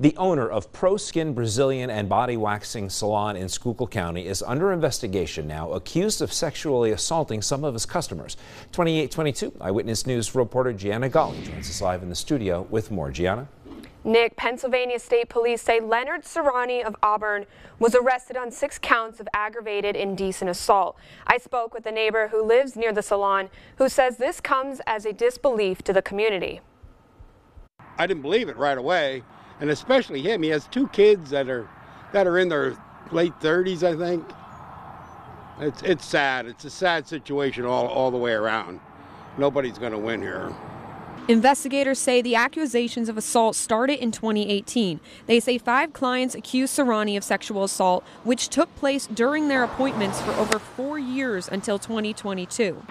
The owner of Pro Skin Brazilian and Body Waxing Salon in Schuylkill County is under investigation now, accused of sexually assaulting some of his customers. 2822 Eyewitness News reporter Gianna Golly joins us live in the studio with more. Gianna? Nick, Pennsylvania State Police say Leonard Serrani of Auburn was arrested on six counts of aggravated indecent assault. I spoke with a neighbor who lives near the salon who says this comes as a disbelief to the community. I didn't believe it right away, and especially him. He has two kids that are that are in their late 30s, I think. It's it's sad. It's a sad situation all all the way around. Nobody's going to win here. Investigators say the accusations of assault started in 2018. They say five clients accused Serrani of sexual assault, which took place during their appointments for over four years until 2022.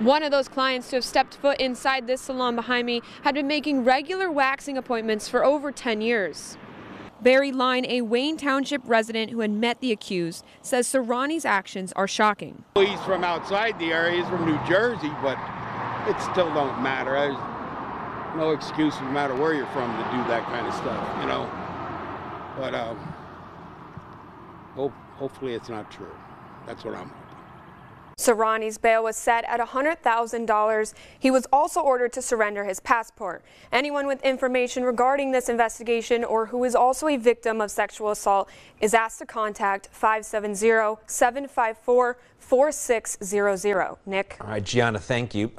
One of those clients to have stepped foot inside this salon behind me had been making regular waxing appointments for over 10 years. Barry Line, a Wayne Township resident who had met the accused, says Serrani's actions are shocking. He's from outside the area, he's from New Jersey, but it still don't matter. There's no excuse no matter where you're from to do that kind of stuff, you know. But um, hope, hopefully it's not true. That's what I'm. Serrani's bail was set at $100,000. He was also ordered to surrender his passport. Anyone with information regarding this investigation or who is also a victim of sexual assault is asked to contact 570-754-4600. Nick? All right, Gianna, thank you.